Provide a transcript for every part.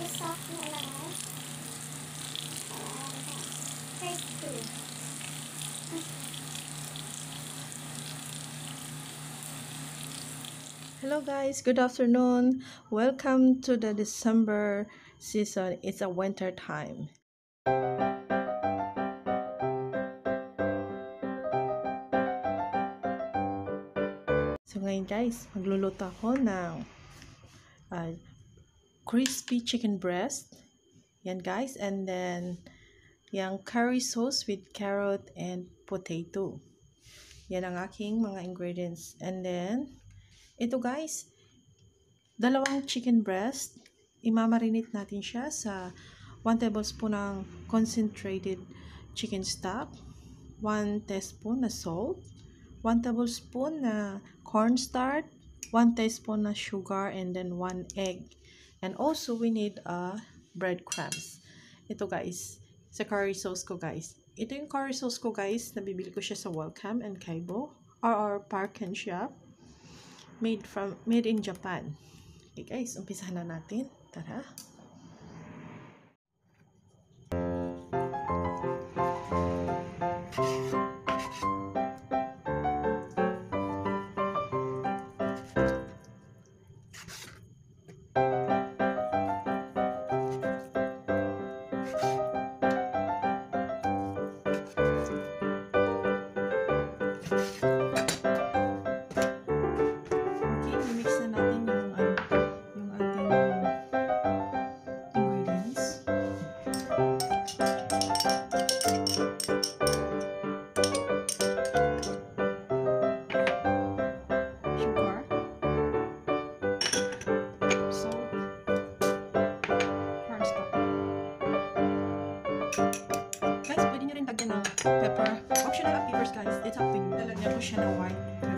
soft na lang. Take two. Hello guys, good afternoon. Welcome to the December season. It's a winter time. So ngayon guys, magluluto ako ng uh, crispy chicken breast. Yan guys, and then yung curry sauce with carrot and potato. Yan ang aking mga ingredients. And then, ito guys, dalawang chicken breast. Imamarinate natin siya sa 1 tablespoon ng concentrated chicken stock, 1 teaspoon na salt, 1 tablespoon na cornstarch, 1 teaspoon na sugar, and then 1 egg. And also, we need uh, breadcrumbs. Ito guys, sa curry sauce ko guys. Ito yung curry sauce ko guys, nabibili ko siya sa Welcome and Kaibo or, or Park and Shop. Made from made in Japan. Okay guys, umpisahan na natin. Tara. Pepper. Optional ang peppers, guys. It's up you. Lalagyan ko siya ng white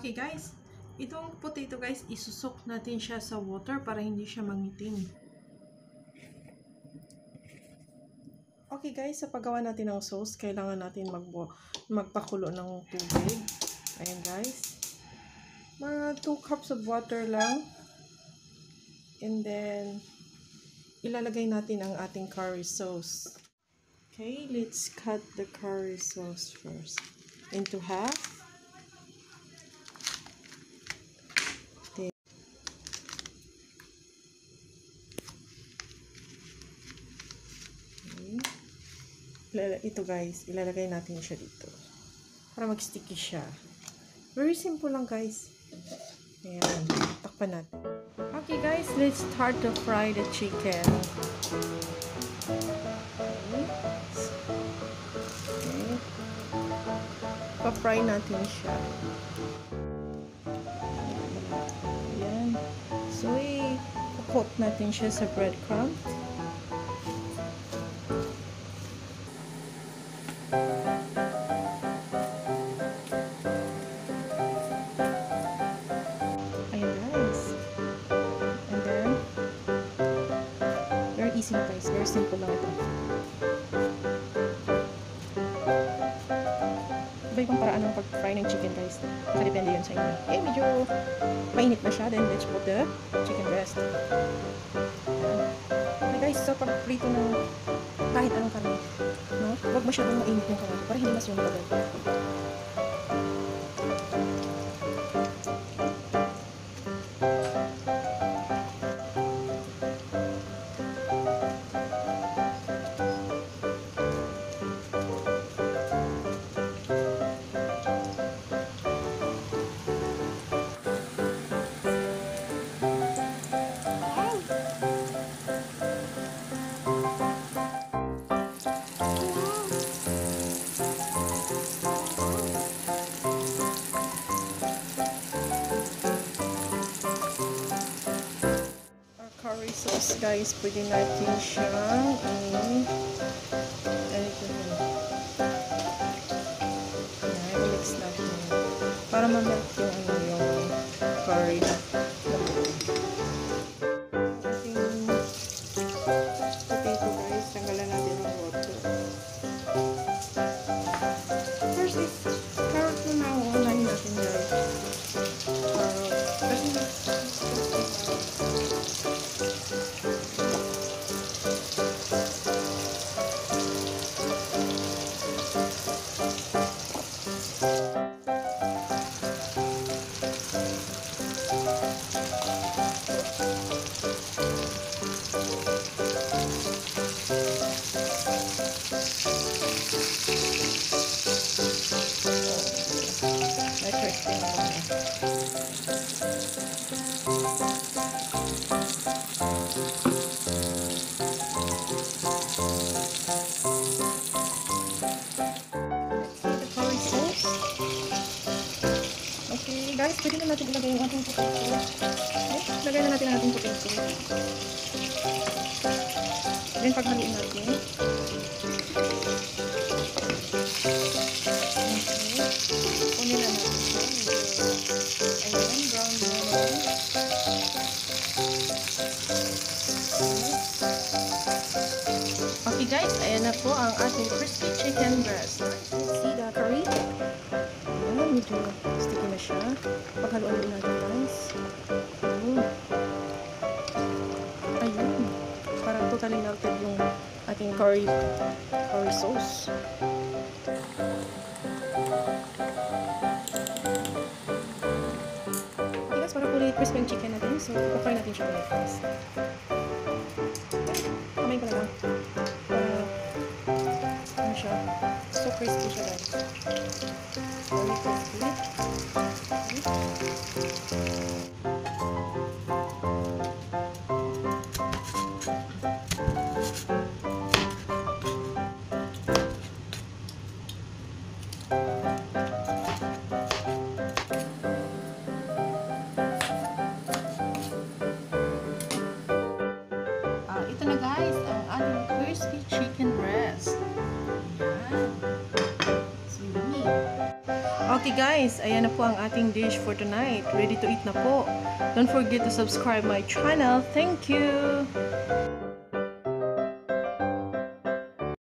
Okay guys, itong potato guys, isusok natin siya sa water para hindi siya mangitim. Okay guys, sa paggawa natin ng sauce, kailangan natin mag magpakulo ng tubig. Ayan guys. Mga 2 cups of water lang. And then, ilalagay natin ang ating curry sauce. Okay, let's cut the curry sauce first into half. Ito guys, ilalagay natin siya dito. Para mag-sticky siya. Very simple lang guys. Ayan, takpan natin. Okay guys, let's start to fry the chicken. Okay. Okay. Pa-fry natin siya. Ayan. So, i-coat natin siya sa breadcrumb. Very simple lang ito. Iba-ibang paraan ng pag-fry ng chicken guys. Nakadepende yun sa inyo. Eh, medyo mainit na siya. Then, let's put the chicken breast. Okay guys, so pag-prito ng kahit anong karne, no? Huwag masyadong mainit yung karne para hindi masunog agad. Our sauce guys, pwede natin siyang i-. Ayan, i-mix natin. Para mamelt guys, pwede na natin ilagay yung ating potato. Okay, lagay na natin ang ating potato. Then, paghaluin natin. Okay. Guys, ayan na po ang ating crispy chicken breast. Siya. Paghaluan din natin guys. Ayun. Ayun. Parang totally melted yung ating curry curry sauce. Okay guys, para kulay crispy yung chicken natin. So, i-fry natin siya ulit guys. Kamay ko na lang. Para, ano siya? So crispy siya guys. Crispy. Ah, ito na guys, ang ating crispy chicken breast. Okay guys, ayan na po ang ating dish for tonight. Ready to eat na po. Don't forget to subscribe my channel. Thank you!